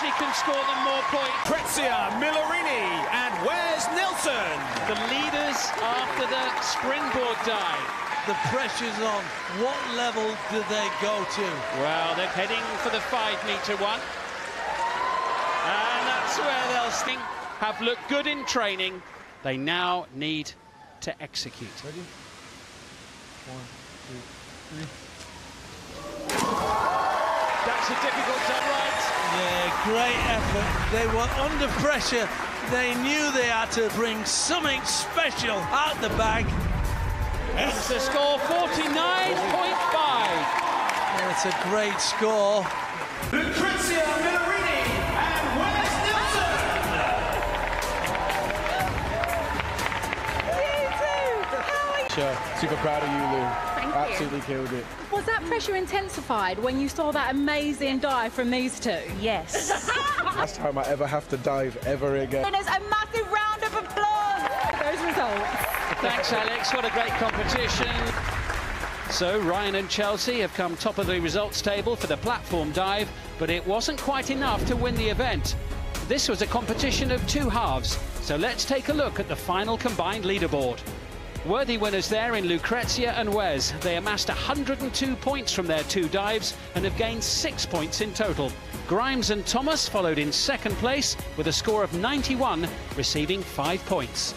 actually can score them more points. Prezia Millarini and Wes Nelson. The leaders after the springboard dive. The pressure's on. What level do they go to? Well, they're heading for the five-metre one. And that's where they'll sting. Have looked good in training. They now need to execute. Ready? One, two, three. That's a difficult done right. Yeah, great effort. They were under pressure. They knew they had to bring something special out the bag. It's the score 49.5. That's a great score. Lucrezia Millarini and Wes Nelson. Sure. Super proud of you, Lou. Thank you. Absolutely killed it. Was that pressure intensified when you saw that amazing dive from these two? Yes. Last time I ever have to dive ever again. and it's a massive round of applause. for Those results. Thanks, Alex. What a great competition. So Ryan and Chelsea have come top of the results table for the platform dive, but it wasn't quite enough to win the event. This was a competition of two halves, so let's take a look at the final combined leaderboard. Worthy winners there in Lucrezia and Wes. They amassed 102 points from their two dives and have gained six points in total. Grimes and Thomas followed in second place with a score of 91, receiving five points.